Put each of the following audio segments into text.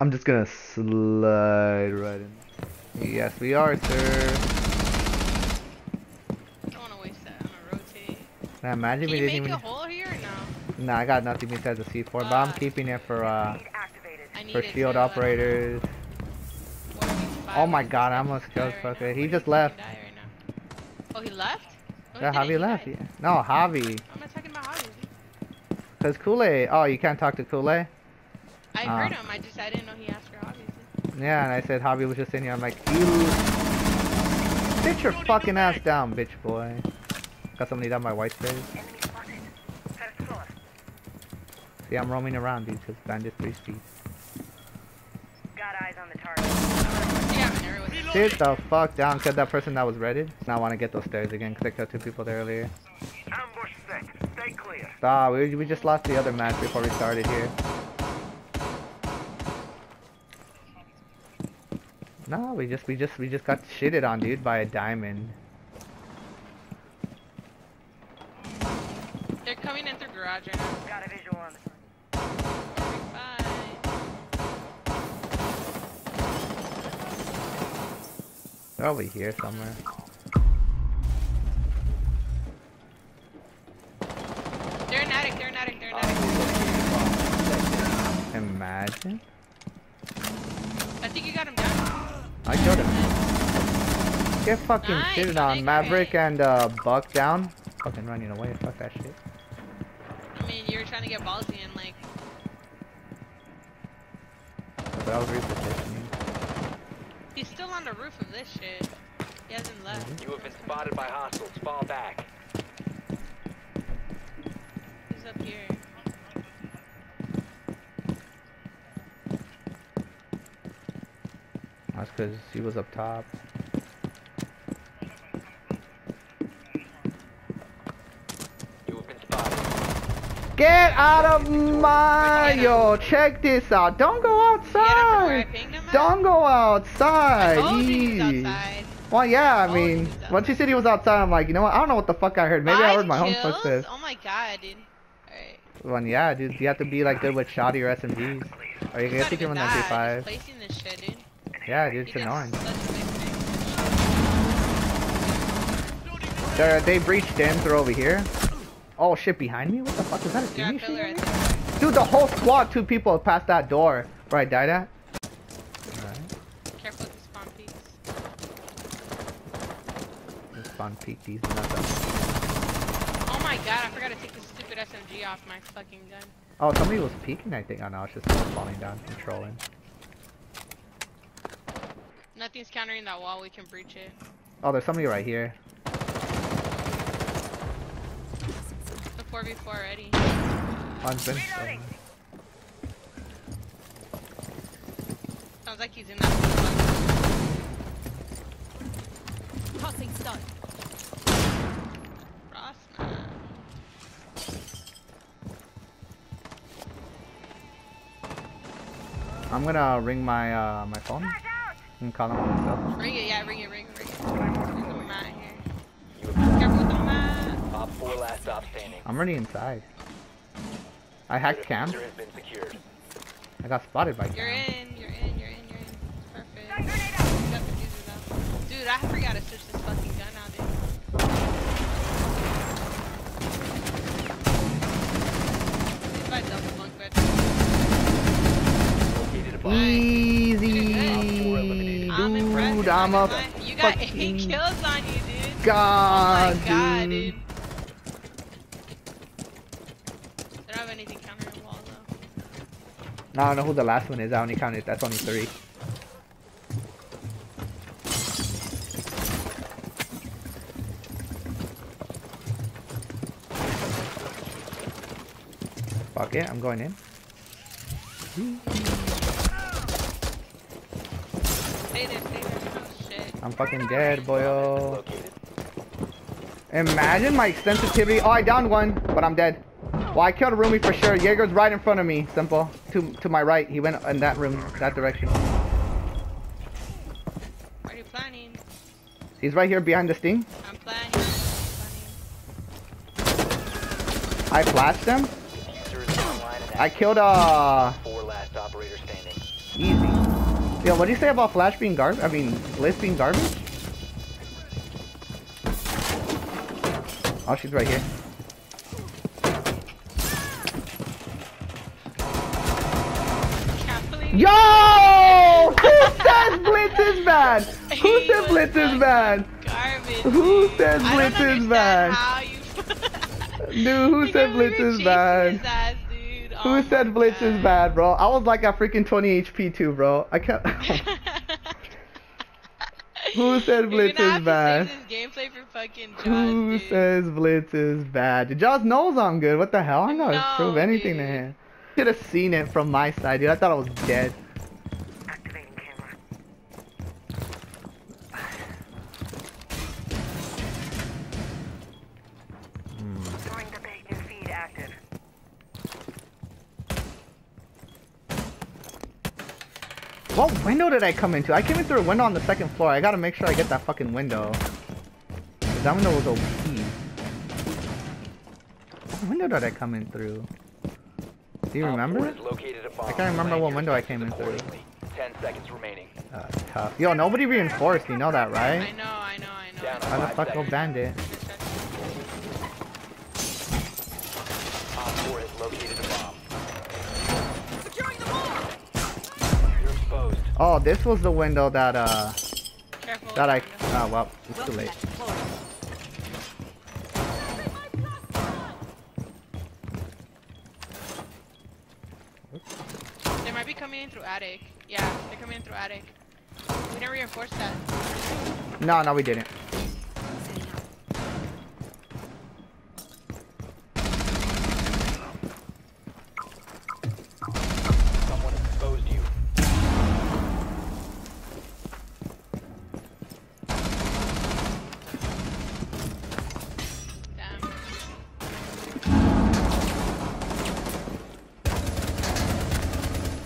I'm just gonna slide right in. Yes, we are, sir. I don't want to waste that. I'm gonna rotate. Now, imagine Can we you didn't make even. a hole here or no? Nah, I got nothing besides the C4, but I'm Ah. keeping it for uh Activated. I need for shield too, I don't know. operators. What are we, five Oh my god, I left? almost killed right fucker. now. He Where just left. right now? Oh, he left? No, Yeah, didn't. Javi He left. Yeah. No, Javi. I'm not talking about Javi? Cause Kool-Aid. Oh, you can't talk to Kool-Aid. I Ah. heard him. I just I didn't know he asked for Javi. Yeah, and I said Javi was just in here. I'm like, you. Sit your fucking ass down, bitch boy. Got somebody down my white space. Enemy spotted. First floor. See, I'm roaming around, dude. Cause bandit three speed. Got eyes on the target. Yeah, I'm there with him. Sit the fuck down. Killed that person that was redded. Now I want to get those stairs again. Cause I killed two people there earlier. Ambush set. Stay clear. Stop. We, we just lost the other match before we started here. No, we just we just we just got shitted on, dude, by a diamond. They're coming in through garage right now. Got a visual on the Bye. They're over here somewhere. They're an addict. They're an addict. They're an addict. Imagine. I think you got him down. I killed him. Get fucking Nice, shitted on. Maverick great. and uh, Buck down. Fucking running away. Fuck that shit. I mean, you were trying to get ballsy and like. But I was repositioning. He's still on the roof of this shit. He hasn't left. You have been spotted by hostiles. Fall back. He's up here. because he was up top. Get out of my yo! Check this out. Don't go outside. Don't go outside. outside. Well, yeah. I, mean, once you said he was outside, I'm like, you know what? I don't know what the fuck I heard. Maybe Five I heard my own footsteps. Oh my god, dude. Alright. Well, yeah, dude. You have to be like good with shoddy or SMGs, or you, gonna take him on MP5. Yeah, dude, it's annoying. such a big. They're, they breached in through over here. Oh shit, behind me? What the fuck? Is that a Yeah, teammate pillar shooting right. Dude, the whole squad, two people passed that door where I died at. Alright, Careful with the spawn peeks. let's spawn peek these nuts. Oh my god, I forgot to take the stupid SMG off my fucking gun. Oh, somebody was peeking, I think. Oh no, it's just falling down, controlling. Nothing's countering that wall, we can breach it. Oh, there's somebody right here. The 4v4 already. On bench. Reloading. Sounds like he's in that. Tossing stun. Rossman. I'm gonna ring my uh my phone Flash out. and call him myself. Ring it, yeah, ring it, ring it, ring it. There's mat here. Careful with the mat. Op 4 last stop standing. I'm already inside. I hacked The cam. defuser has been secured. I got spotted by You're in, you're in, you're in, you're in. Perfect. Stun grenade out. You got the fuses out. Dude, I forgot to switch this dude. I'm a You got eight kills on you, dude. god, oh my god, dude. dude. They don't have anything countering wall though. I don't know who the last one is. I only counted. That's only three. Fuck it, I'm going in. Stay there, stay there. Oh shit. I'm fucking dead, boyo. Imagine my sensitivity. Oh, I downed one, but I'm dead. Well, I killed a roomie for sure. Jaeger's right in front of me. Simple. To to my right. He went in that room, that direction. Are you planning? He's right here behind the sting. I'm planning. I'm planning. I flashed him. Defuser is online and I killed uh Yo, what do you say about Flash being garbage? I mean, Blitz being garbage? Oh, she's right here. Yo! Who says Blitz is bad? Who said Blitz is bad? Garbage. Who said I Blitz don't is bad? How you... Dude, who said Blitz is bad? Who Oh said Blitz is bad, bro? I was like at freaking 20 HP too, bro. I can't. Who said Blitz is to bad? save this gameplay for fucking Jaws, Who dude. says Blitz is bad? Jaws knows I'm good. What the hell? I'm not No, prove anything to dude. him. Should have seen it from my side, dude. I thought I was dead. What window did I come into? I came in through a window on the second floor. I gotta make sure I get that fucking window. 'Cause That window was OP. What window did I come in through? Do you remember? four located a. I can't remember what window I came in through. Ten seconds remaining. Uh, tough. Yo, nobody reinforced. You know that, right? I right? know, I know, I know. Down Why the fuck go bandit? Oh, this was the window that uh Careful. that I. Oh well, it's too late. back to Florida. They might be coming in through attic. Yeah, they're coming in through attic. We didn't reinforce that. No, no, we didn't.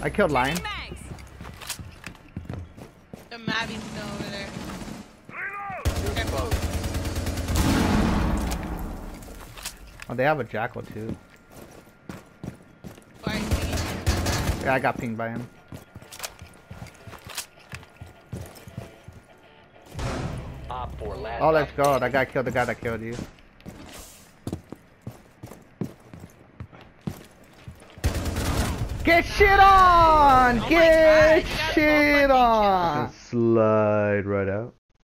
I killed Lion. The Mavi's still over there. You're Careful. exposed. Oh, they have a jackal too. I. Yeah, I got pinged by him. Op 4 last Oh, let's go. standing. That guy killed the guy that killed you. Get shit on! Oh Get God, you got all shit on! Slide right out.